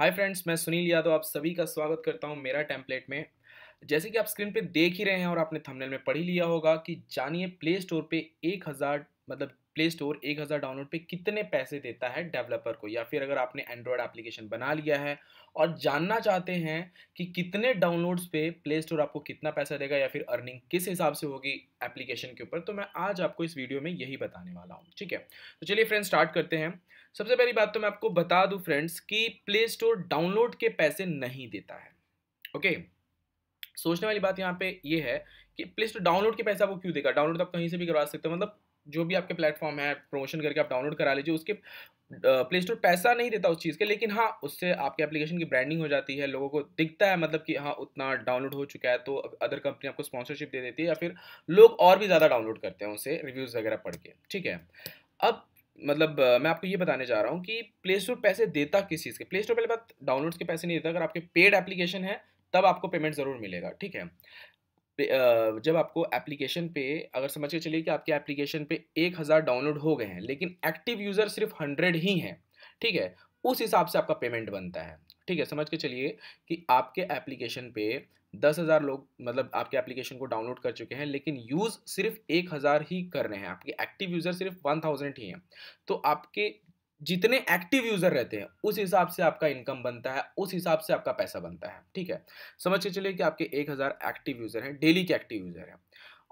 Hi friends मैं सुनील यादव, आप सभी का स्वागत करता हूँ मेरा टेम्पलेट में। जैसे कि आप स्क्रीन पे देख ही रहे हैं और आपने थंबनेल में पढ़ ही लिया होगा कि जानिए प्ले स्टोर पे एक हज़ार मतलब प्ले स्टोर एक हज़ार डाउनलोड पे कितने पैसे देता है डेवलपर को या फिर अगर आपने एंड्रॉयड एप्लीकेशन बना लिया है और जानना चाहते हैं कि कितने डाउनलोड्स पे प्ले स्टोर आपको कितना पैसा देगा या फिर अर्निंग किस हिसाब से होगी एप्लीकेशन के ऊपर तो मैं आज आपको इस वीडियो में यही बताने वाला हूँ, ठीक है? तो चलिए फ्रेंड स्टार्ट करते हैं। सबसे पहली बात तो मैं आपको बता दूँ फ्रेंड्स कि प्ले स्टोर डाउनलोड के पैसे नहीं देता है। ओके सोचने वाली बात यहाँ पे ये है कि प्ले स्टोर डाउनलोड के पैसे आपको क्यों देगा? डाउनलोड तो आप कहीं से भी करवा सकते हो मतलब जो भी आपके प्लेटफॉर्म है प्रमोशन करके आप डाउनलोड करा लीजिए, उसके प्ले स्टोर पैसा नहीं देता उस चीज़ के, लेकिन हाँ उससे आपके एप्लीकेशन की ब्रांडिंग हो जाती है, लोगों को दिखता है मतलब कि हाँ उतना डाउनलोड हो चुका है तो अदर कंपनी आपको स्पॉन्सरशिप दे देती है, या फिर लोग और भी ज़्यादा डाउनलोड करते हैं उसे रिव्यूज़ वगैरह पढ़ के। ठीक है? अब मतलब मैं आपको ये बताने जा रहा हूँ कि प्ले स्टोर पैसे देता किस चीज़ के? प्ले स्टोर पहले बात डाउनलोड्स के पैसे नहीं देता। अगर आपके पेड एप्लीकेशन है, तब आपको पेमेंट ज़रूर मिलेगा, ठीक है? जब आपको एप्लीकेशन पे, अगर समझ के चलिए कि आपके एप्लीकेशन पे एक हज़ार डाउनलोड हो गए हैं, लेकिन एक्टिव यूज़र सिर्फ़ हंड्रेड ही हैं, ठीक है? उस हिसाब से आपका पेमेंट बनता है, ठीक है? समझ के चलिए कि आपके एप्लीकेशन पे दस हज़ार लोग मतलब आपके एप्लीकेशन को डाउनलोड कर चुके हैं, लेकिन यूज़ सिर्फ़ एक हज़ार ही कर रहे हैं आपके एक्टिव यूज़र सिर्फ़ वन थाउज़ेंड ही हैं। तो आपके जितने एक्टिव यूज़र रहते हैं, उस हिसाब से आपका इनकम बनता है, उस हिसाब से आपका पैसा बनता है, ठीक है? समझ के चलिए कि आपके एक हज़ार एक्टिव यूज़र हैं डेली के एक्टिव यूज़र हैं,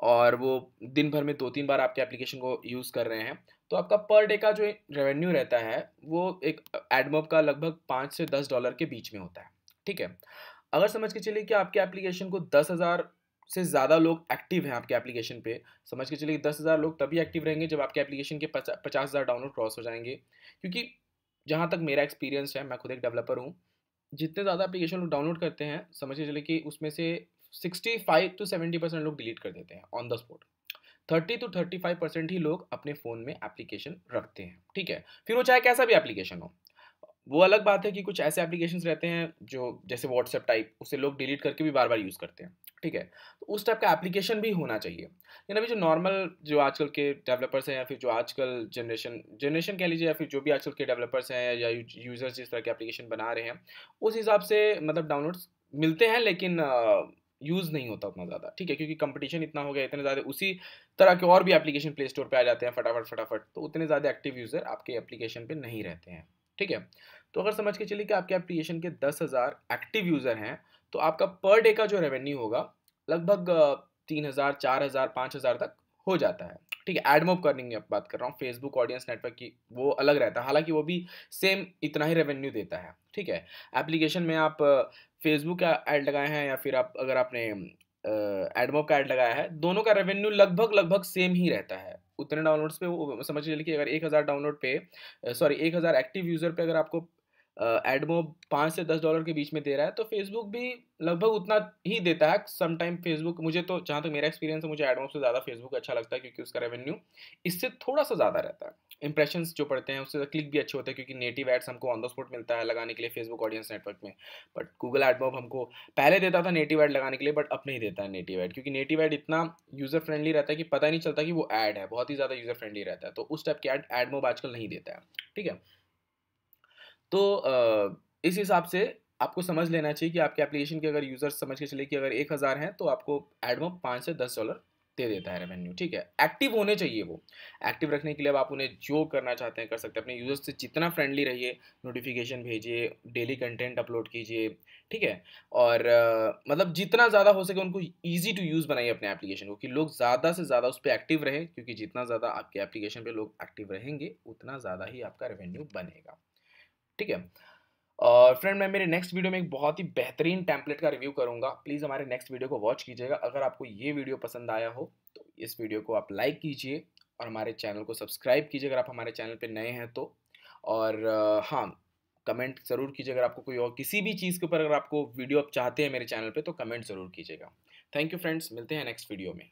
और वो दिन भर में दो तीन बार आपके एप्लीकेशन को यूज़ कर रहे हैं तो आपका पर डे का जो रेवेन्यू रहता है, वो एक एडमोब का लगभग पाँच से दस डॉलर के बीच में होता है, ठीक है? अगर समझ के चलिए कि आपके एप्लीकेशन को दस हज़ार से ज़्यादा लोग एक्टिव हैं आपके एप्लीकेशन पे, समझ के चलिए दस हज़ार लोग तभी एक्टिव रहेंगे जब आपके एप्लीकेशन के पचास हज़ार डाउनलोड क्रॉस हो जाएँगे। क्योंकि जहाँ तक मेरा एक्सपीरियंस है, मैं खुद एक डेवलपर हूँ, जितने ज़्यादा एप्लीकेशन लोग डाउनलोड करते हैं, समझ के चलिए कि उसमें से sixty five to seventy percent लोग डिलीट कर देते हैं on the spot thirty to thirty five percent ही लोग अपने फ़ोन में एप्लीकेशन रखते हैं, ठीक है? फिर वो चाहे कैसा भी एप्लीकेशन हो वो अलग बात है कि कुछ ऐसे एप्लीकेशंस रहते हैं जो जैसे व्हाट्सएप टाइप उसे लोग डिलीट करके भी बार बार यूज़ करते हैं, ठीक है? तो उस टाइप का एप्लीकेशन भी होना चाहिए। लेकिन अभी जो नॉर्मल जो आजकल के डेवलपर्स हैं या फिर जो आजकल जनरेशन जनरेशन कह लीजिए या फिर जो भी आजकल के डेवलपर्स हैं या यूज़र्स जिस तरह के एप्लीकेशन बना रहे हैं, उस हिसाब से मतलब डाउनलोड्स मिलते हैं लेकिन यूज़ नहीं होता उतना ज़्यादा, ठीक है? क्योंकि कंपटीशन इतना हो गया, इतने ज़्यादा उसी तरह के और भी एप्लीकेशन प्ले स्टोर पर आ जाते हैं फटाफट फटाफट तो उतने ज़्यादा एक्टिव यूज़र आपके एप्लीकेशन पर नहीं रहते हैं, ठीक है? तो अगर समझ के चलिए कि आपके एप्लीकेशन के दस हज़ार एक्टिव यूज़र हैं तो आपका पर डे का जो रेवेन्यू होगा, लगभग तीन हज़ार, चार हज़ार, पाँच हज़ार तक हो जाता है। ठीक है एडमोब करने की बात कर रहा हूँ फेसबुक ऑडियंस नेटवर्क की वो अलग रहता है, हालाँकि वो भी सेम इतना ही रेवेन्यू देता है। ठीक है एप्लीकेशन में आप फेसबुक का ऐड लगाए हैं या फिर आप, अगर आपने एडमोब का ऐड लगाया है, दोनों का रेवेन्यू लगभग लगभग सेम ही रहता है। उतने डाउनलोड्स पे वो समझ लीजिए कि अगर एक हज़ार डाउनलोड पे सॉरी एक हज़ार एक्टिव यूज़र पे अगर आपको एडमो पाँच से दस डॉलर के बीच में दे रहा है तो फेसबुक भी लगभग उतना ही देता है। समटाइम फेसबुक मुझे तो जहाँ तक तो मेरा एक्सपीरियंस है, मुझे एडमोब से ज़्यादा फेसबुक अच्छा लगता है, क्योंकि उसका रेवेन्यू इससे थोड़ा सा ज़्यादा रहता है। इंप्रेशन जो पड़ते हैं, उससे क्लिक भी अच्छे होते हैं, क्योंकि नेटिव एड्स हमको ऑन द स्पॉट मिलता है लगाने के लिए फेसबुक ऑडियंस नेटवर्क में। बट गूगल एडमोब हमको पहले देता था नेटिव एड लगाने के लिए बट अब नहीं देता है नेटिव एड क्योंकि नेटिव एड इतना यूज़र फ्रेंडली रहता है कि पता नहीं चलता कि वो एड है, बहुत ही ज़्यादा यूज़र फ्रेंडली रहता है। तो उस टाइप के एड एडमोब आजकल नहीं देता है। ठीक है? तो इस हिसाब से आपको समझ लेना चाहिए कि आपके एप्लीकेशन के अगर यूज़र्स समझ के चले कि अगर एक हज़ार हैं तो आपको एडमोब पाँच से दस डॉलर दे देता है रेवेन्यू ठीक है? एक्टिव होने चाहिए वो। एक्टिव रखने के लिए अब आप उन्हें जो करना चाहते हैं कर सकते हैं। अपने यूज़र्स से जितना फ्रेंडली रहिए नोटिफिकेशन भेजिए डेली कंटेंट अपलोड कीजिए ठीक है? और आ, मतलब जितना ज़्यादा हो सके उनको ईजी टू यूज़ बनाइए अपने एप्लीकेशन को कि लोग ज़्यादा से ज़्यादा उस पर एक्टिव रहे क्योंकि जितना ज़्यादा आपके एप्लीकेशन पर लोग एक्टिव रहेंगे उतना ज़्यादा ही आपका रेवेन्यू बनेगा। ठीक है? और फ्रेंड मैं मेरे नेक्स्ट वीडियो में एक बहुत ही बेहतरीन टैंपलेट का रिव्यू करूँगा। प्लीज़ हमारे नेक्स्ट वीडियो को वॉच कीजिएगा। अगर आपको ये वीडियो पसंद आया हो तो इस वीडियो को आप लाइक कीजिए और हमारे चैनल को सब्सक्राइब कीजिए अगर आप हमारे चैनल पर नए हैं तो। और हाँ कमेंट ज़रूर कीजिए अगर आपको कोई और किसी भी चीज़ के ऊपर अगर आपको वीडियो आप चाहते हैं मेरे चैनल पर तो कमेंट ज़रूर कीजिएगा। थैंक यू फ्रेंड्स मिलते हैं नेक्स्ट वीडियो में।